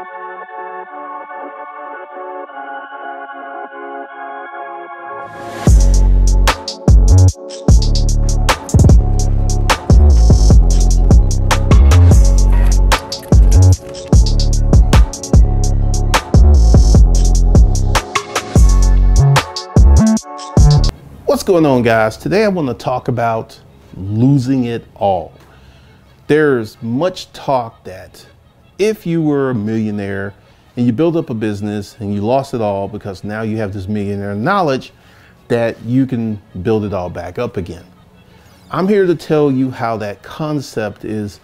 What's going on guys? Today I want to talk about losing it all. There's much talk that if you were a millionaire and you build up a business and you lost it all because now you have this millionaire knowledge that you can build it all back up again. I'm here to tell you how that concept is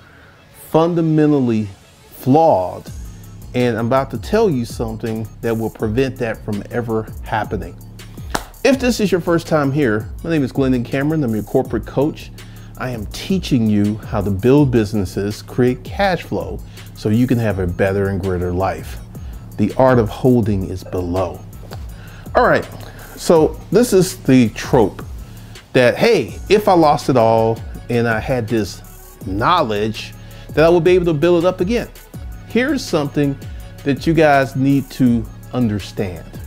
fundamentally flawed and I'm about to tell you something that will prevent that from ever happening. If this is your first time here, my name is Glendon Cameron. I'm your corporate coach. I am teaching you how to build businesses, create cash flow, so you can have a better and greater life. The art of holding is below. All right, so this is the trope that, hey, if I lost it all and I had this knowledge, that I would be able to build it up again. Here's something that you guys need to understand.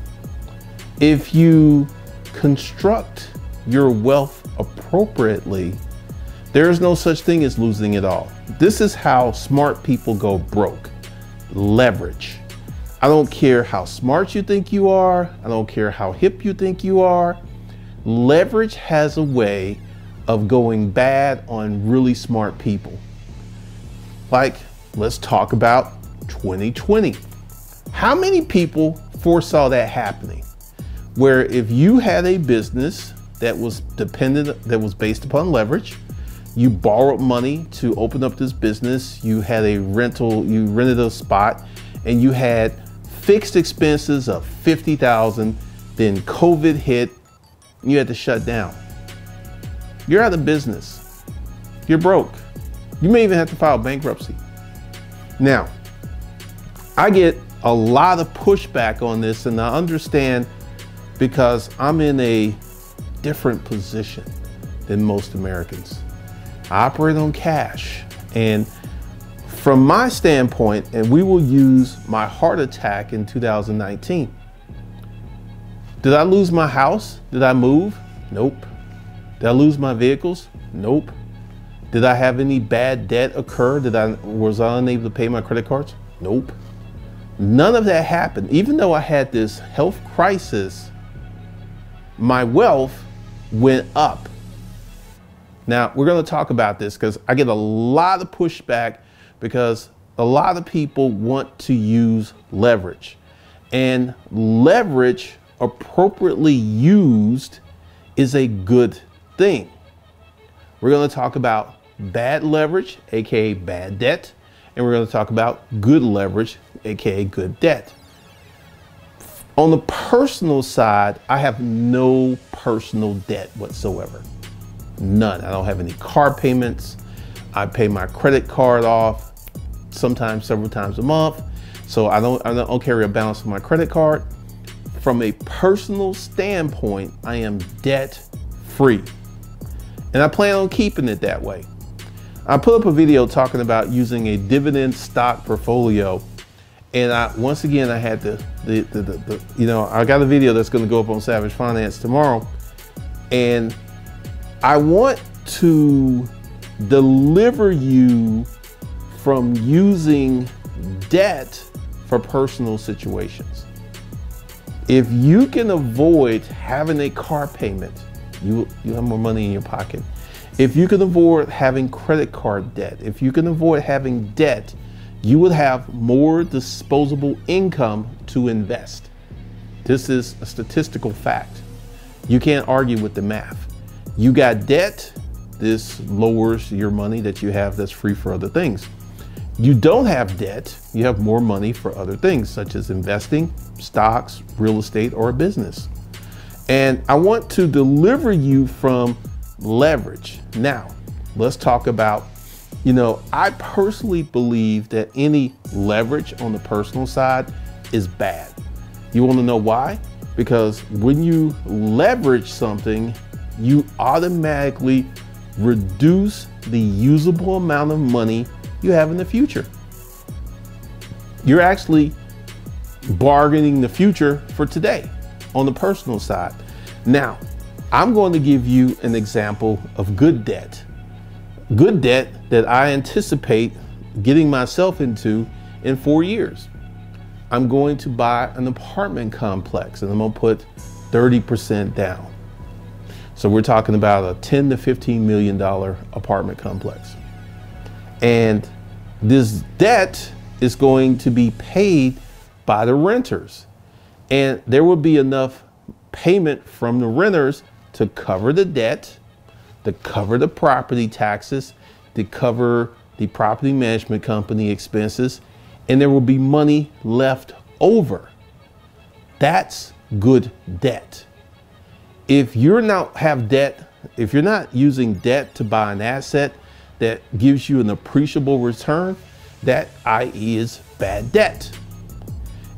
If you construct your wealth appropriately, there is no such thing as losing it all. This is how smart people go broke. Leverage. I don't care how smart you think you are. I don't care how hip you think you are. Leverage has a way of going bad on really smart people. Like, let's talk about 2020. How many people foresaw that happening? where if you had a business that was dependent, that was based upon leverage, you borrowed money to open up this business, you had a rental, you rented a spot, and you had fixed expenses of 50,000, then COVID hit, you had to shut down. You're out of business. You're broke. You may even have to file bankruptcy. Now, I get a lot of pushback on this, and I understand because I'm in a different position than most Americans. Operate on cash. And from my standpoint, and we will use my heart attack in 2019. Did I lose my house? Did I move? Nope. Did I lose my vehicles? Nope. Did I have any bad debt occur? Did I was I unable to pay my credit cards? Nope. None of that happened. Even though I had this health crisis my wealth went up. Now, we're going to talk about this because I get a lot of pushback because a lot of people want to use leverage. And leverage, appropriately used, is a good thing. We're going to talk about bad leverage, aka bad debt, and we're going to talk about good leverage, aka good debt. On the personal side, I have no personal debt whatsoever. None. I don't have any car payments. I pay my credit card off sometimes several times a month. So I don't, I don't carry a balance on my credit card. From a personal standpoint, I am debt free. And I plan on keeping it that way. I put up a video talking about using a dividend stock portfolio and I once again I had the the, the, the, the you know I got a video that's going to go up on Savage Finance tomorrow, and I want to deliver you from using debt for personal situations. If you can avoid having a car payment, you you have more money in your pocket. If you can avoid having credit card debt, if you can avoid having debt you would have more disposable income to invest. This is a statistical fact. You can't argue with the math. You got debt, this lowers your money that you have that's free for other things. You don't have debt, you have more money for other things such as investing, stocks, real estate, or a business. And I want to deliver you from leverage. Now, let's talk about you know, I personally believe that any leverage on the personal side is bad. You want to know why? Because when you leverage something, you automatically reduce the usable amount of money you have in the future. You're actually bargaining the future for today on the personal side. Now, I'm going to give you an example of good debt. Good debt that I anticipate getting myself into in four years. I'm going to buy an apartment complex and I'm going to put 30% down. So we're talking about a 10 to 15 million dollar apartment complex. And this debt is going to be paid by the renters. And there will be enough payment from the renters to cover the debt, to cover the property taxes, to cover the property management company expenses, and there will be money left over. That's good debt. If you're not have debt, if you're not using debt to buy an asset that gives you an appreciable return, that i.e. is bad debt.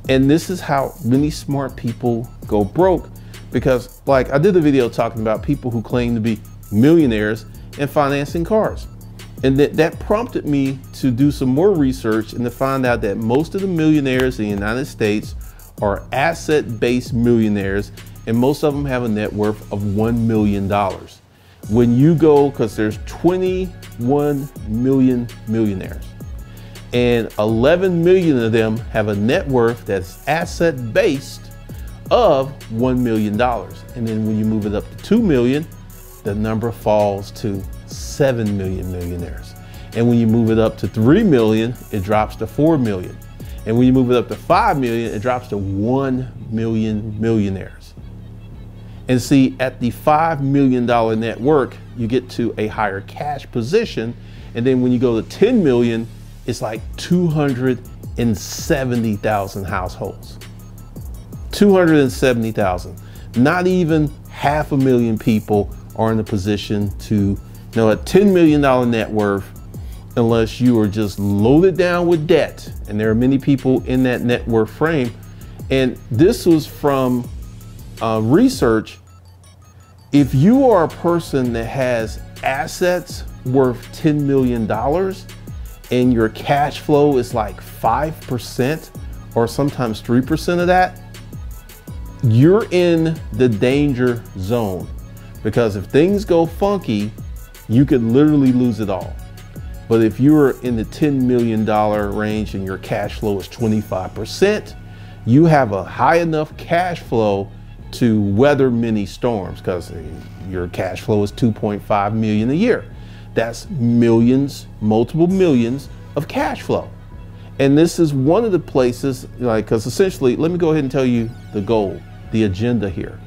And this is how many smart people go broke because like I did a video talking about people who claim to be millionaires and financing cars. And that, that prompted me to do some more research and to find out that most of the millionaires in the United States are asset-based millionaires and most of them have a net worth of $1 million. When you go, because there's 21 million millionaires and 11 million of them have a net worth that's asset-based of $1 million. And then when you move it up to 2 million, the number falls to 7 million millionaires. And when you move it up to 3 million, it drops to 4 million. And when you move it up to 5 million, it drops to 1 million millionaires. And see, at the $5 million net worth, you get to a higher cash position. And then when you go to 10 million, it's like 270,000 households. 270,000. Not even half a million people are in a position to you know a $10 million net worth unless you are just loaded down with debt. And there are many people in that net worth frame. And this was from uh, research. If you are a person that has assets worth $10 million and your cash flow is like 5% or sometimes 3% of that, you're in the danger zone because if things go funky, you could literally lose it all. But if you're in the $10 million range and your cash flow is 25%, you have a high enough cash flow to weather many storms because your cash flow is 2.5 million a year. That's millions, multiple millions of cash flow. And this is one of the places, like, because essentially, let me go ahead and tell you the goal the agenda here.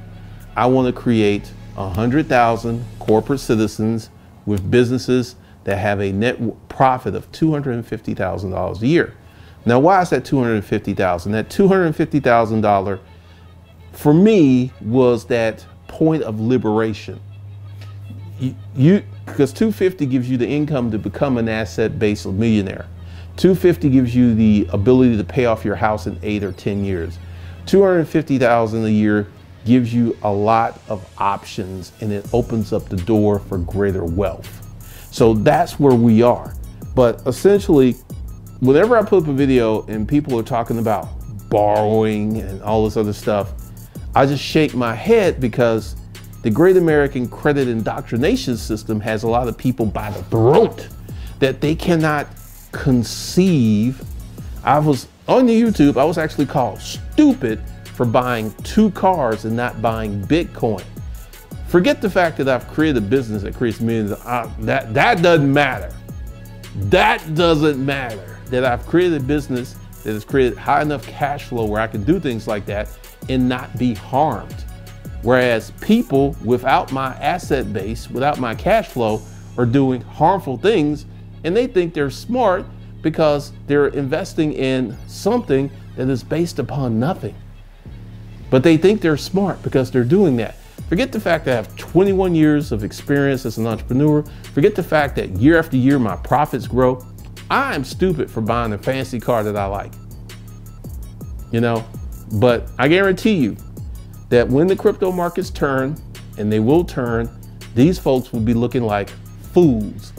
I want to create 100,000 corporate citizens with businesses that have a net profit of $250,000 a year. Now, why is that 250,000? That $250,000 for me was that point of liberation. You, because 250 gives you the income to become an asset-based millionaire. 250 gives you the ability to pay off your house in eight or 10 years. 250,000 a year gives you a lot of options and it opens up the door for greater wealth. So that's where we are. But essentially, whenever I put up a video and people are talking about borrowing and all this other stuff, I just shake my head because the great American credit indoctrination system has a lot of people by the throat that they cannot conceive. I was on the YouTube, I was actually called stupid for buying two cars and not buying Bitcoin. Forget the fact that I've created a business that creates millions. Uh, that, that doesn't matter. That doesn't matter. That I've created a business that has created high enough cash flow where I can do things like that and not be harmed. Whereas people without my asset base, without my cash flow, are doing harmful things and they think they're smart because they're investing in something that is based upon nothing. But they think they're smart because they're doing that. Forget the fact that I have 21 years of experience as an entrepreneur. Forget the fact that year after year my profits grow. I'm stupid for buying a fancy car that I like. You know, but I guarantee you that when the crypto markets turn, and they will turn, these folks will be looking like fools.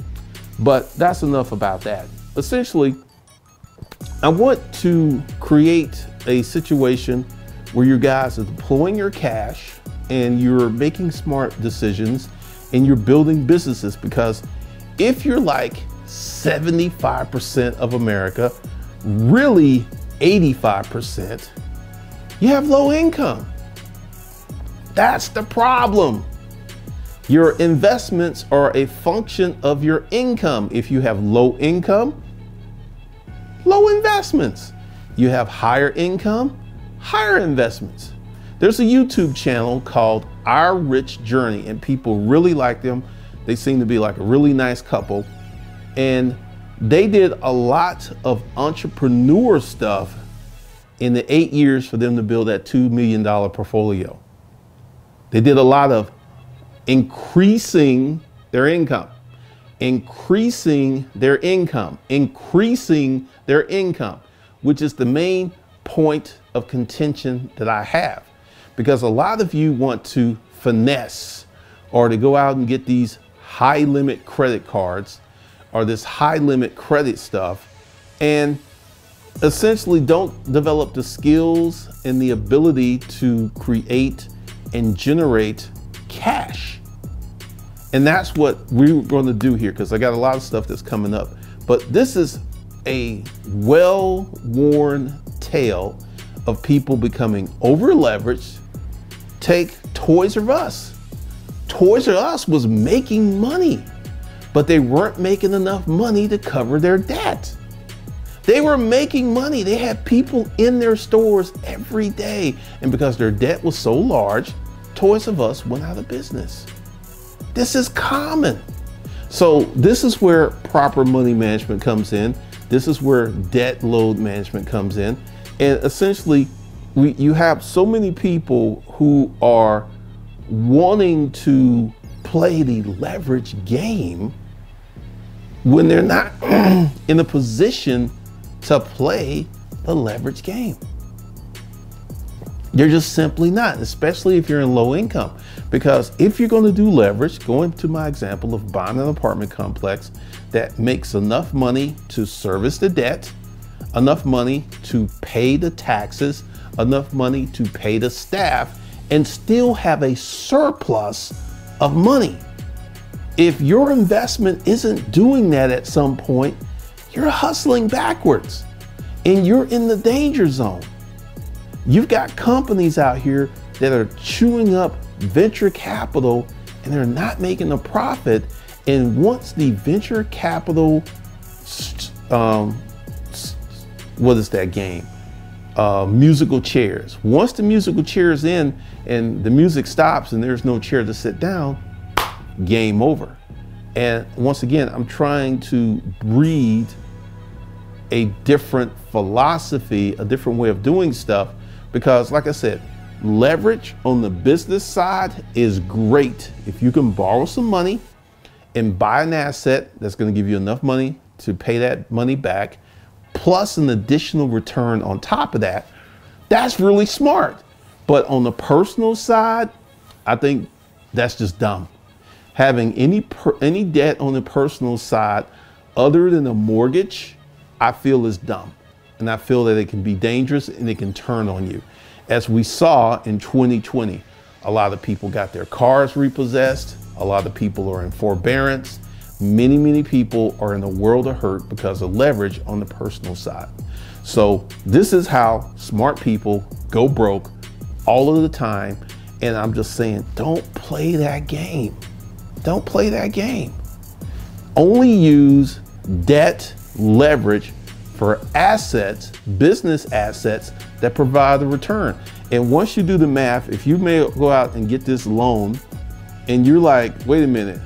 But that's enough about that essentially, I want to create a situation where you guys are deploying your cash and you're making smart decisions and you're building businesses because if you're like 75% of America, really 85%, you have low income. That's the problem. Your investments are a function of your income. If you have low income, low investments. You have higher income, higher investments. There's a YouTube channel called Our Rich Journey, and people really like them. They seem to be like a really nice couple. And they did a lot of entrepreneur stuff in the eight years for them to build that $2 million portfolio. They did a lot of increasing their income, increasing their income, increasing their income, which is the main point of contention that I have. Because a lot of you want to finesse or to go out and get these high limit credit cards or this high limit credit stuff and essentially don't develop the skills and the ability to create and generate cash. And that's what we're going to do here because I got a lot of stuff that's coming up. But this is a well worn tale of people becoming over leveraged. Take Toys R Us. Toys R Us was making money, but they weren't making enough money to cover their debt. They were making money. They had people in their stores every day. And because their debt was so large, Toys R Us went out of business. This is common. So this is where proper money management comes in. This is where debt load management comes in. And essentially, we, you have so many people who are wanting to play the leverage game when they're not in a position to play the leverage game. You're just simply not, especially if you're in low income. Because if you're going to do leverage, going to my example of buying an apartment complex that makes enough money to service the debt, enough money to pay the taxes, enough money to pay the staff, and still have a surplus of money. If your investment isn't doing that at some point, you're hustling backwards and you're in the danger zone. You've got companies out here that are chewing up venture capital and they're not making a profit. And once the venture capital, um, what is that game? Uh, musical chairs. Once the musical chair is in and the music stops and there's no chair to sit down, game over. And once again, I'm trying to breed a different philosophy, a different way of doing stuff. Because, like I said, leverage on the business side is great. If you can borrow some money and buy an asset that's going to give you enough money to pay that money back, plus an additional return on top of that, that's really smart. But on the personal side, I think that's just dumb. Having any any debt on the personal side other than a mortgage I feel is dumb. And I feel that it can be dangerous and it can turn on you. As we saw in 2020, a lot of people got their cars repossessed. A lot of people are in forbearance. Many, many people are in a world of hurt because of leverage on the personal side. So this is how smart people go broke all of the time. And I'm just saying, don't play that game. Don't play that game. Only use debt leverage for assets, business assets that provide the return. And once you do the math, if you may go out and get this loan and you're like, wait a minute,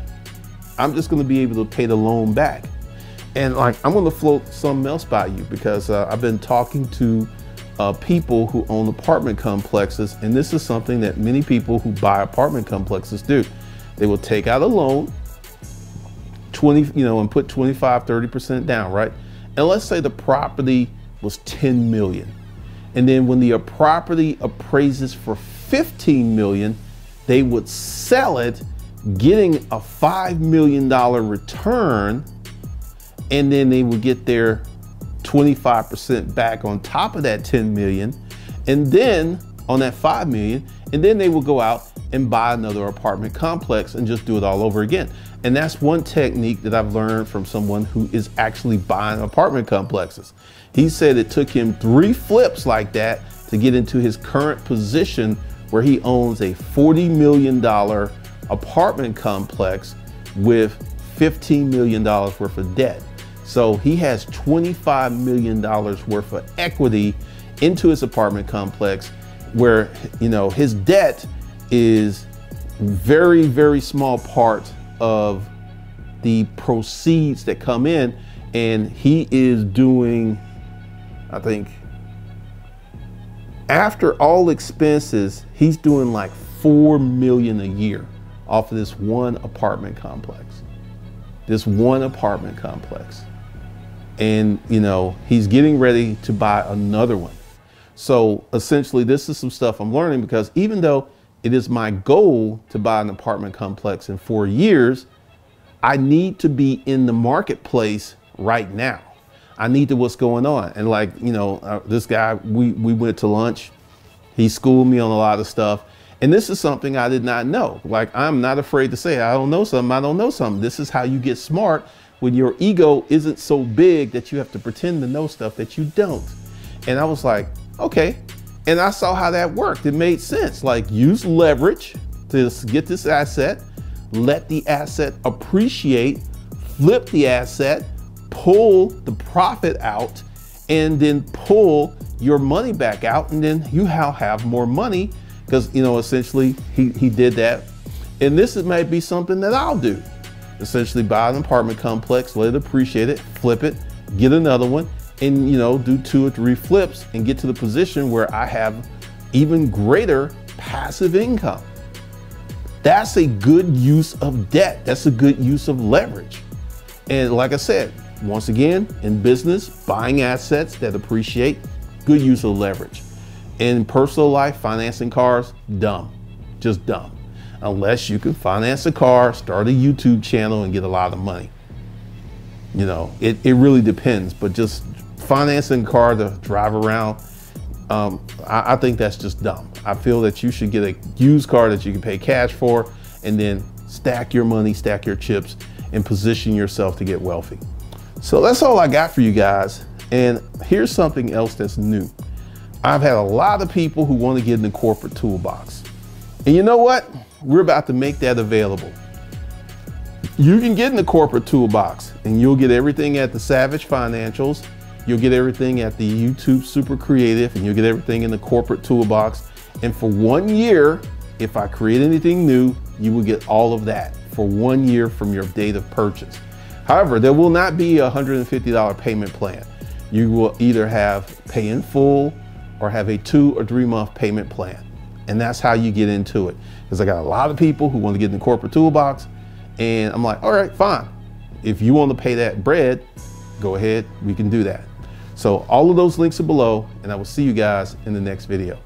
I'm just gonna be able to pay the loan back. And like, I'm gonna float something else by you because uh, I've been talking to uh, people who own apartment complexes, and this is something that many people who buy apartment complexes do. They will take out a loan, 20, you know, and put 25, 30% down, right? And let's say the property was 10 million. And then when the property appraises for 15 million, they would sell it, getting a $5 million return. And then they would get their 25% back on top of that 10 million, and then on that 5 million, and then they will go out and buy another apartment complex and just do it all over again. And that's one technique that I've learned from someone who is actually buying apartment complexes. He said it took him three flips like that to get into his current position where he owns a $40 million apartment complex with $15 million worth of debt. So he has $25 million worth of equity into his apartment complex where, you know, his debt is very, very small part of the proceeds that come in. And he is doing, I think, after all expenses, he's doing like 4 million a year off of this one apartment complex. This one apartment complex. And, you know, he's getting ready to buy another one. So essentially, this is some stuff I'm learning because even though it is my goal to buy an apartment complex in four years, I need to be in the marketplace right now. I need to what's going on. And like, you know, uh, this guy, we, we went to lunch. He schooled me on a lot of stuff. And this is something I did not know. Like, I'm not afraid to say, I don't know something, I don't know something. This is how you get smart when your ego isn't so big that you have to pretend to know stuff that you don't. And I was like, okay. And I saw how that worked. It made sense. Like, use leverage to get this asset, let the asset appreciate, flip the asset, pull the profit out, and then pull your money back out. And then you have more money because you know essentially he, he did that and this is, might be something that i'll do essentially buy an apartment complex let it appreciate it flip it get another one and you know do two or three flips and get to the position where i have even greater passive income that's a good use of debt that's a good use of leverage and like i said once again in business buying assets that appreciate good use of leverage in personal life, financing cars, dumb, just dumb. Unless you can finance a car, start a YouTube channel, and get a lot of money. You know, it, it really depends, but just financing a car to drive around, um, I, I think that's just dumb. I feel that you should get a used car that you can pay cash for and then stack your money, stack your chips, and position yourself to get wealthy. So that's all I got for you guys. And here's something else that's new. I've had a lot of people who want to get in the corporate toolbox. And you know what? We're about to make that available. You can get in the corporate toolbox and you'll get everything at the Savage Financials. You'll get everything at the YouTube Super Creative and you'll get everything in the corporate toolbox. And for one year, if I create anything new, you will get all of that for one year from your date of purchase. However, there will not be a $150 payment plan. You will either have pay in full or have a two or three month payment plan. And that's how you get into it. Because I got a lot of people who want to get in the corporate toolbox. And I'm like, all right, fine. If you want to pay that bread, go ahead, we can do that. So all of those links are below, and I will see you guys in the next video.